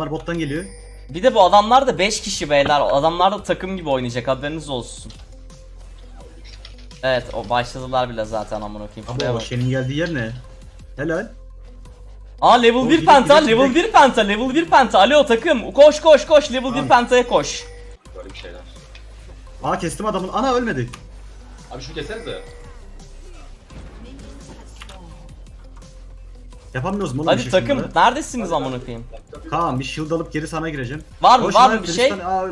Adamlar bottan geliyor. Bir de bu adamlar da 5 kişi beyler. Adamlar da takım gibi oynayacak haberiniz olsun. Evet o başladılar bile zaten amına koyayım. Ama o şeyin geldiği yer ne? Helal. Aa level O 1 direkt- penta, level direkt- 1 penta, level 1 penta. Alo takım. Koş koş koş level 1 Tamam. pentaya koş. Böyle bir şeyler. Aa kestim adamın. Ana ölmedi. Abi şunu kesenize. Yapamıyoruz mu oğlum? Hadi şey takım şunları? neredesiniz amına koyayım? Kaan bir shield alıp geri sana gireceğim. Var mı Koş var mı bir şey? Aa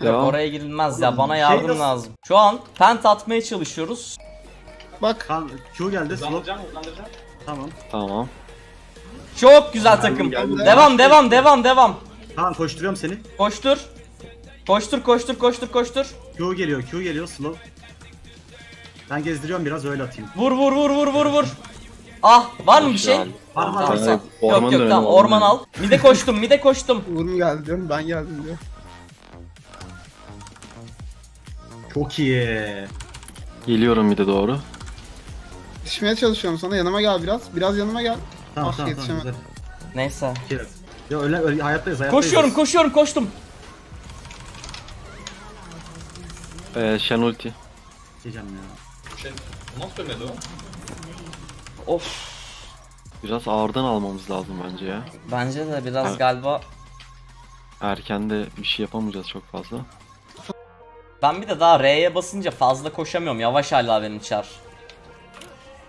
Ya. oraya girilmez ya bana şey yardım nasıl- lazım. Şu an pent atmaya çalışıyoruz. Bak. Kaan Q geldi. Hızlandıracağım. Tamam. Tamam. Çok güzel takım. geldim. Devam devam devam devam. Kaan koşturuyorum seni. Koştur. Koştur koştur koştur koştur. Q geliyor. Q geliyor. Slow. Ben gezdiriyorum biraz öyle atayım. Vur vur vur vur vur vur. Ah var mı bir şey? Var var Tamam, Yok yok tamam orman orman al. Mide koştum mide koştum. Uğur'um geldi diyorum ben geldim diyor. Çok iyi. Geliyorum bir de doğru. Yetişmeye çalışıyorum sana yanıma gel biraz. Biraz yanıma gel. Tamam Ah, tamam tamam yetişemedim. güzel. Neyse. Ya öyle, öyle hayattayız hayattayız. Koşuyorum koşuyorum koştum. Ee, Shen ulti. Diyeceğim ya. Şey, nasıl ölmedi o? Of. Biraz ağırdan almamız lazım bence ya. Bence de biraz Evet. galiba. Erken de bir şey yapamayacağız çok fazla. Ben bir de daha R'ye basınca fazla koşamıyorum. Yavaş hala benim çar.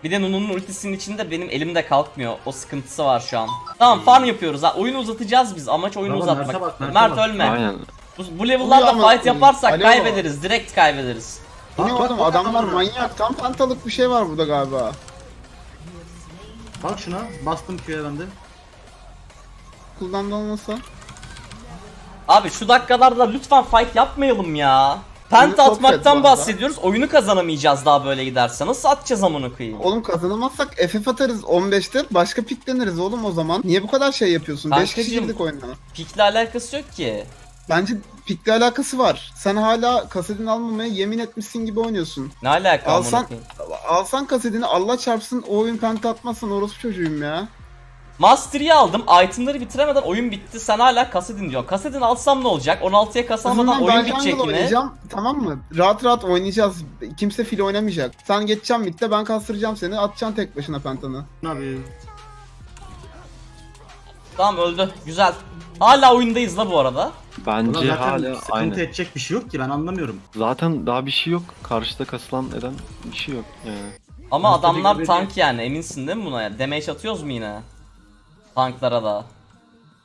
Bir de Nunu'nun ultisinin içinde benim elimde kalkmıyor. O sıkıntısı var şu an. Tamam farm yapıyoruz ha. Oyunu uzatacağız biz. Amaç oyunu Tamam, uzatmak. Mert'e bak, Mert'e Mert bak. ölme. Aynen. Bu, bu level'larda Oluyor ama- fight yaparsak Alo. kaybederiz. Direkt kaybederiz. Bu ne Bak, bak, oğlum bak, adamlar bak. manyak. Tam pantalık bir şey var burada galiba. Bak şuna. Bastım Q'ya ben de. Kullandı olmasa. Abi şu dakikalarda lütfen fight yapmayalım ya. Penta Oyunu atmaktan bahsediyoruz. Oyunu kazanamayacağız daha böyle giderse. Nasıl atacağız amına koyayım? Oğlum kazanamazsak FF atarız 15'te başka pikleniriz oğlum o zaman. Niye bu kadar şey yapıyorsun? 5 kişi Kankacığım. girdik oyuna. Pikle alakası yok ki. Bence pikle alakası var. Sen hala kasetini almamaya yemin etmişsin gibi oynuyorsun. Ne alaka Alsan, alsan kasetini Allah çarpsın o oyun penta atmazsan orospu çocuğuyum ya. Mastery'i aldım. Itemları bitiremeden oyun bitti. Sen hala kasedin diyorsun. Kasedin alsam ne olacak? 16'ya kasamadan Kızımdan oyun ben bitecek yine. oynayacağım tamam mı? Rahat rahat oynayacağız. Kimse fil oynamayacak. Sen geçeceksin midde ben kastıracağım seni atacaksın tek başına pentanı. Abi. Tamam öldü. Güzel. Hala oyundayız la bu arada. Bence zaten hala sıkıntı aynı. edecek bir şey yok ki ben anlamıyorum. Zaten daha bir şey yok. Karşıda kasılan eden bir şey yok yani. Ama Master adamlar tank yani. Eminsin değil mi buna? ya? Damage atıyoruz mu yine? Tanklara da.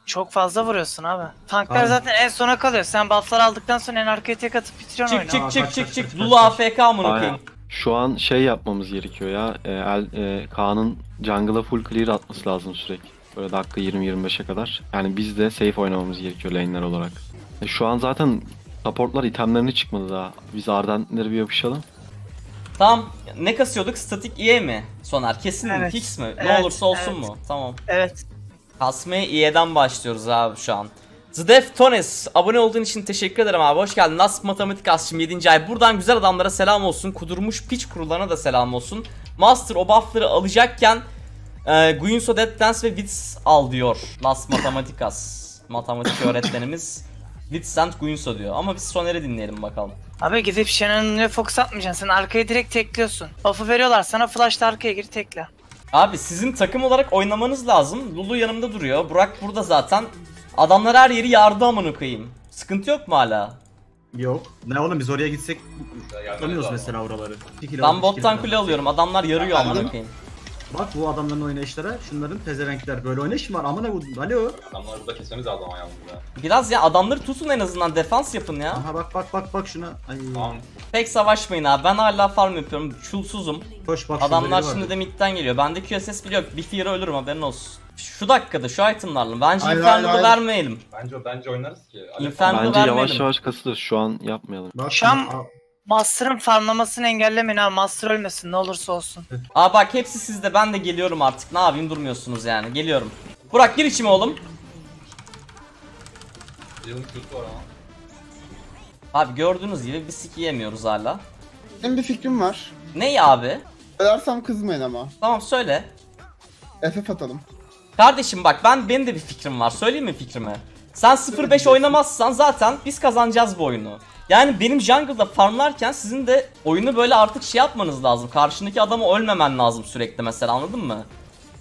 Çok fazla vuruyorsun abi. Tanklar Abi. zaten en sona kalıyor. Sen bufflar aldıktan sonra en arkaya tek atıp bitiriyorsun Çık oyunu. çık çık çık çık. Lulu AFK amına Aynen. koyayım. Şu an şey yapmamız gerekiyor ya. E, el, e, Kaan'ın jungle'a full clear atması lazım sürekli. Böyle dakika 20-25'e kadar. Yani biz de safe oynamamız gerekiyor lane'ler olarak. E, şu an zaten supportlar itemlerini çıkmadı daha. Biz Ardentlere bir yapışalım. Tamam. Ne kasıyorduk? Statik IE mi? Soner. Kesin mi? Evet. Fix mi? ne Evet, olursa olsun evet. mu? Tamam. Evet. Kasmaya IE'den başlıyoruz abi şu an. Zdef Tones abone olduğun için teşekkür ederim abi hoş geldin. Nasp Matematik Asçım 7. ay. Buradan güzel adamlara selam olsun. Kudurmuş piç kurularına da selam olsun. Master o buffları alacakken e, Guinso Dead Dance ve Wits al diyor. Nas Matematikas. Matematik öğretmenimiz. Wits and Guinso diyor. Ama biz Soner'i dinleyelim bakalım. Abi gidip Shannon'un fokus atmayacaksın. Sen arkaya direkt tekliyorsun. Buff'ı veriyorlar sana flash'ta arkaya gir tekle. Abi sizin takım olarak oynamanız lazım. Lulu yanımda duruyor. Burak burada zaten. Adamlar her yeri yardı amına koyayım. Sıkıntı yok mu hala? Yok. Ne oğlum biz oraya gitsek yardım tutamıyoruz mesela oraları. Ben bottan kule alıyorum. Adamlar yarıyor amına koyayım. Bak bu adamların oynayışlara şunların pezevenkler böyle oynayış mı var amına bu alo. Adamları burada kesmemiz lazım ya. Biraz ya adamları tutun en azından defans yapın ya. Aha bak bak bak bak şuna. Ay. Tamam. Pek savaşmayın abi. Ben hala farm yapıyorum. Çulsuzum. Koş bak Adamlar şimdi var. de midden geliyor. Bende QSS bile yok. Bir fear'a ölürüm haberin olsun. Şu dakikada şu itemlarla. Bence hayır. vermeyelim. Bence bence oynarız ki. Alev- Infernal Bence vermeyelim. yavaş yavaş kasılır. Şu an yapmayalım. Bak Şu an- şimdi, al. Master'ın farmlamasını engellemeyin abi. Master ölmesin ne olursa olsun. Aa bak hepsi sizde. Ben de geliyorum artık. Ne yapayım durmuyorsunuz yani. Geliyorum. Burak gir içime oğlum. Yılın Q'su var ama. Abi gördüğünüz gibi bir sik yiyemiyoruz hala. Benim bir fikrim var. Ney abi? Söylersem kızmayın ama. Tamam söyle. FF atalım. Kardeşim bak ben benim de bir fikrim var. Söyleyeyim mi fikrimi? Sen 0-5 oynamazsan zaten biz kazanacağız bu oyunu. Yani benim jungle'da farmlarken sizin de oyunu böyle artık şey yapmanız lazım. Karşındaki adamı ölmemen lazım sürekli mesela anladın mı?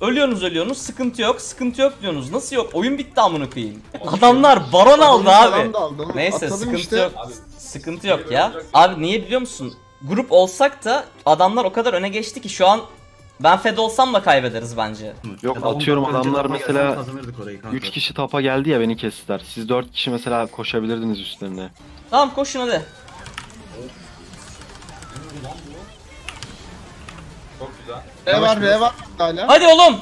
Ölüyorsunuz ölüyorsunuz sıkıntı yok sıkıntı yok diyorsunuz. Nasıl yok? Oyun bitti amına koyayım. Adamlar baron aldı abi. Neyse sıkıntı işte. yok. Abi, Sıkıntı yok ya. Abi niye biliyor musun? Grup olsak da adamlar o kadar öne geçti ki şu an ben fed olsam da kaybederiz bence. Yok, Ya atıyorum adamlar mesela gelsen kazanırdık orayı kanka. 3 kişi tapa geldi ya beni kestiler. Siz 4 kişi mesela koşabilirdiniz üstlerine. Tamam koşun hadi. ne bu? Çok güzel. R var R var hala. Hadi oğlum.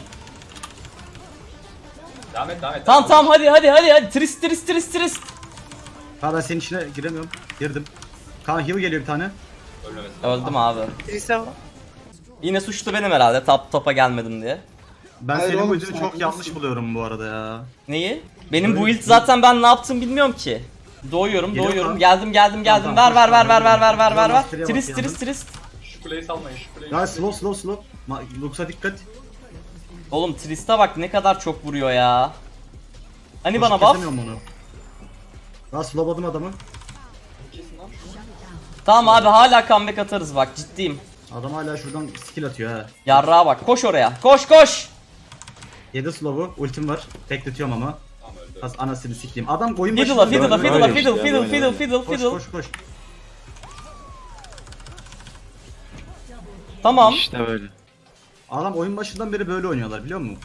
Devam et devam et. Tamam tamam hadi hadi hadi hadi. Trist trist trist trist. Ha ben senin içine giremiyorum. Girdim. Kaan heal geliyor bir tane. Ölmemesi. Öldüm abi. Yine suçlu benim herhalde top topa gelmedim diye. Ben Hayır senin oğlum, sen çok yanlış buluyorum bu arada ya. Neyi? Benim Öyle build bir- zaten ben ne yaptım bilmiyorum ki. Doğuyorum Geliyor doğuyorum. lan. Geldim geldim geldim. Tamam, Ver ver ver ver ver ver ver ver ver. Trist trist trist. Şu kuleyi salmayın şu kuleyi. Ya slow slow slow. Ma- Lux'a dikkat. Oğlum Trist'e bak ne kadar çok vuruyor ya. Hani bana Koşup buff? kesemiyorum onu. Daha slowladım adamı. Kesin lan. Tamam abi hala comeback atarız bak ciddiyim. Adam hala şuradan skill atıyor ha. Yarrağa bak koş oraya. Koş koş. 7 slow'u. Ultim var. Bekletiyorum ama. Az anasını sikeyim. Adam oyun Fiddle'a başında fiddle'a fiddle'a Öyle fiddle işte, fiddle fiddle böyle. fiddle Koş fiddle. koş koş. Tamam. İşte böyle. Adam oyun başından beri böyle oynuyorlar biliyor musun?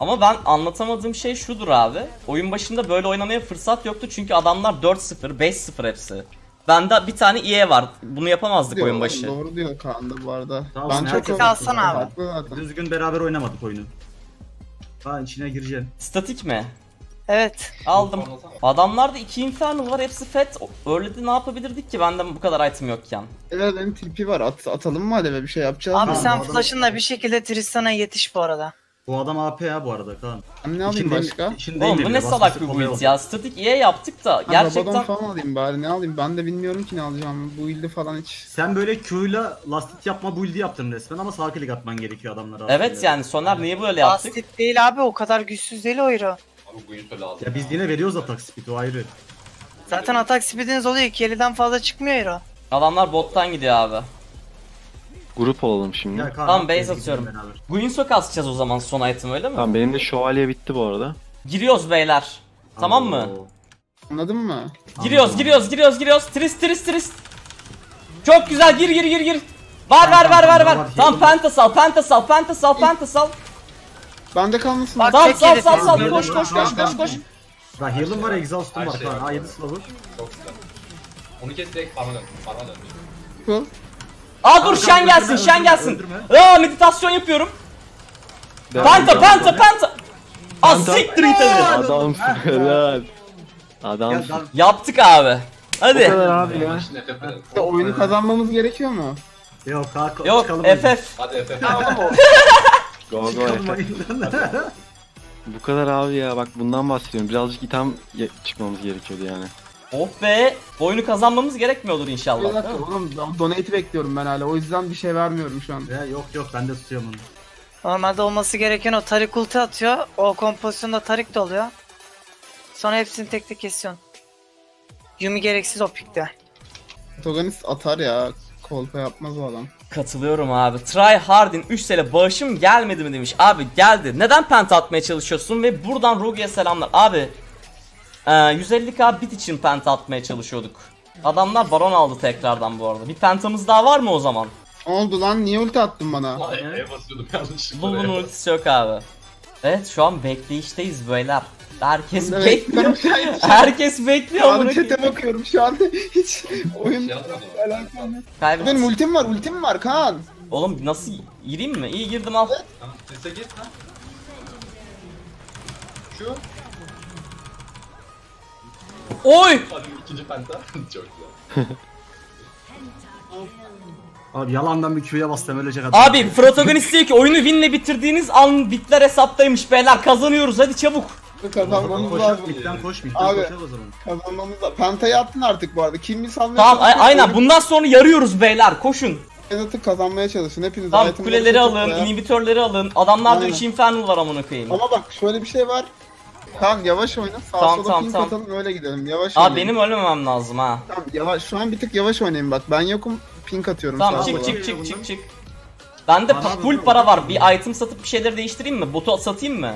Ama ben anlatamadığım şey şudur abi. Oyun başında böyle oynamaya fırsat yoktu çünkü adamlar 4-0, 5-0 hepsi. Bende bir tane EA var. Bunu yapamazdık Diyor oyun başı. Doğru diyor Kaan da bu arada. Tamam, ben çok herkes alsana abi. Haklı zaten. Düzgün beraber oynamadık oyunu. Ben içine gireceğim. Statik mi? Evet. Aldım. Adamlarda iki Infernal var hepsi fet. Early'de ne yapabilirdik ki benden bu kadar item yokken? Evet benim tipi var. At, atalım mı Alev'e bir şey yapacağız Abi mı? sen bu adam- flash'ınla bir şekilde Tristan'a yetiş bu arada. Bu adam AP ya bu arada Kaan. Ben ne alayım İçinde- başka? içindeyim Oğlum bu ne salak bir build ya. Statik EA yaptık da Ha, gerçekten... Rabadon falan alayım bari ne alayım ben de bilmiyorum ki ne alacağımı. Bu ilde falan hiç. Sen böyle Q'yla lastik yapma build'i yaptın resmen ama sağ klik atman gerekiyor adamlara. Evet yani Soner niye böyle yaptık? Lastik değil abi o kadar güçsüz değil o hero. Bu lazım. Ya biz yine veriyoruz atak speed o ayrı. Zaten atak speediniz oluyor ki 50'den fazla çıkmıyor hero. Adamlar bottan gidiyor abi. Grup olalım şimdi. Gel Kaan, Tamam, base atıyorum. beraber. Guinsoo kasacağız o zaman son item öyle mi? Tamam benim de şövalye bitti bu arada. Giriyoruz beyler. Tamam mı? Oo. Anladın mı? Giriyoruz, giriyoruz, giriyoruz, giriyoruz. Trist, trist, trist. Çok güzel. Gir, gir, gir, gir. Var, ver, tamam, ver, ver. tamam, Tamam, tamam. penta sal, penta sal, penta sal, penta sal. Bende kalmasın. Bak, Sal, sal, sal, sal. Koş, koş, koş, koş, koş. Bak heal'ım var, exhaust'um var şey Kaan. var. Ha 7 slow'u. Çok güzel. Onu kes direkt parma dön. Parma dön. Cool. Aa dur, şen gelsin, şen gelsin. Aa meditasyon yapıyorum. Penta, penta, penta. Az siktir git hadi. Adamsın helal. Lan. Yaptık abi. Hadi. kadar abi ya. İşte oyunu kazanmamız gerekiyor mu? Yok Kaan Yok. FF. Hadi FF. Go go Efe. Bu kadar abi ya bak bundan bahsediyorum. Birazcık ye- çıkmamız gerekiyordu yani. Oh be. Oyunu kazanmamız gerekmiyordur Bir inşallah. dakika değil mi? oğlum donate bekliyorum ben hala. O yüzden bir şey vermiyorum şu an. Ya yok yok ben de tutuyorum onu. Normalde olması gereken o Tarik ulti atıyor. O kompozisyonda Tarik de oluyor. Sonra hepsini tek tek kesiyorsun. Yumi gereksiz o pikte. Toganist atar ya. Kolpa yapmaz o adam. Katılıyorum abi. Try hardin 3 TL bağışım gelmedi mi demiş. Abi geldi. Neden penta atmaya çalışıyorsun ve buradan Rogue'ye selamlar. Abi e, 150k bit için penta atmaya çalışıyorduk. Adamlar baron aldı tekrardan bu arada. Bir pentamız daha var mı o zaman? Oldu lan? Niye ulti attın bana? E'ye basıyordum yanlışlıkla. Lulu'nun E'ye ultisi yok abi. Evet şu an bekleyişteyiz beyler. Herkes Evet, bekliyor. Herkes bekliyor. Şu an amına chat'e koyayım. bakıyorum şu an. Hiç oyun Şey mı? alakam yok. Benim ultim var, ultim var Kaan. Oğlum nasıl gireyim mi? İyi girdim al. Tamam. Sese git lan. Şu. Oy! Hadi ikinci penta. Çok güzel. Abi yalandan bir Q'ya bastım ölecek adam. Abi protagonist diyor ki oyunu winle bitirdiğiniz an bitler hesaptaymış beyler kazanıyoruz hadi çabuk. Kazanmamız Koş, lazım. midden koş, midden Abi. koşar o zaman. Kazanmamız lazım. Pentayı attın artık bu arada. Kim mi salmaya Tamam a- aynen bundan sonra yarıyoruz beyler koşun. Vedat'ı kazanmaya çalışın. Hepiniz Tamam kuleleri alın, ya. inhibitörleri alın. Adamlarda Aynen. 3 infernal var amına koyayım. Ama bak şöyle bir şey var. Kaan yavaş oyna. Sağ Tamam, sola tamam, pink tamam. atalım öyle gidelim. Yavaş Aa oynayın. benim ölmemem lazım ha. Tamam, yavaş, şu an bir tık yavaş oynayın bak. Ben yokum pink atıyorum. Tamam çık çık çık çık çık. Bende full para var. Bir item satıp bir şeyleri değiştireyim mi? Botu satayım mı?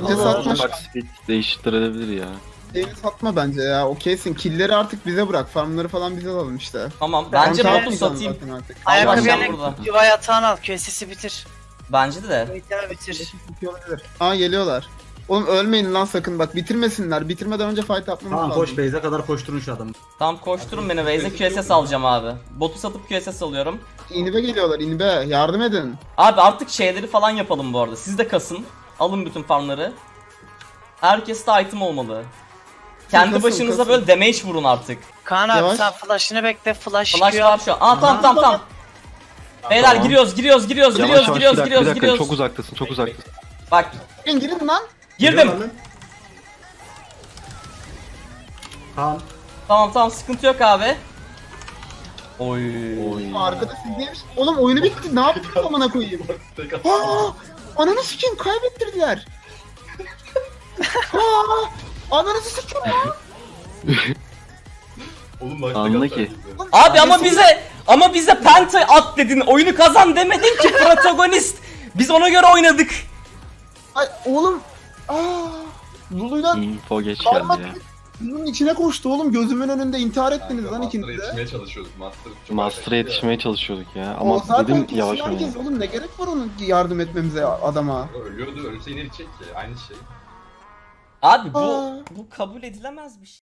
Bence satma. Bak speed değiştirebilir ya. Şeyini satma bence ya. Okeysin. Killleri artık bize bırak. Farmları falan bize alalım işte. Tamam. Ben Bence Ben botu satmayacağım satayım. zaten artık. Ayakkabı Ayakkabı Başkan yerine burada. yuva yatağını al. QSS'i bitir. Bence de. Eğitimi bitir. Olabilir. Aa geliyorlar. Oğlum ölmeyin lan sakın bak bitirmesinler. Bitirmeden önce fight yapmamız Tamam lazım. koş base'e kadar koşturun şu adamı. Tamam koşturun beni Waze'e QSS alacağım abi. Botu satıp QSS alıyorum. İnibe geliyorlar inibe. Yardım edin. Abi artık şeyleri falan yapalım bu arada. Siz de kasın. Alın bütün farmları. Herkes de item olmalı. Kendi Kasın, başınıza kasın. böyle damage vurun artık. Kaan abi Yavaş. sen flash'ını bekle. Flash, Flash var şu an. Aa tamam tamam tamam. Beyler Tamam. giriyoruz giriyoruz giriyoruz Yavaş giriyoruz yavaş giriyoruz bir dakika, bir giriyoruz dakika. giriyoruz. Çok uzaktasın çok uzaktasın. Bak Girin girin lan. girdim. Kaan. Tamam tamam sıkıntı yok abi. Oy. Oy. Arkada siz neymiş? Oğlum oyunu bitti. Ne yaptın amına koyayım? Aa! Ananı sikeyim kaybettirdiler. Aa! Ananızı sikeyim lan. Oğlum bak Anla ki. Abi ama bize ama bize penta at dedin. Oyunu kazan demedin ki protagonist. Biz ona göre oynadık. Ay oğlum. Aa! Lulu'yla Info geç geldi ya. Lulu'nun içine koştu oğlum. Gözümün önünde intihar ettiniz lan ikiniz Master'a de. yetişmeye çalışıyorduk. Master çok Master'a arkadaşlar yetişmeye çalışıyorduk ya. O Ama zaten dedim kesin yavaş herkes oynayalım. oğlum ne gerek var onun yardım etmemize adama. ya. Ölüyordu, ölse yine gidecek ki. Aynı şey. Abi bu Aa. bu kabul edilemez bir şey.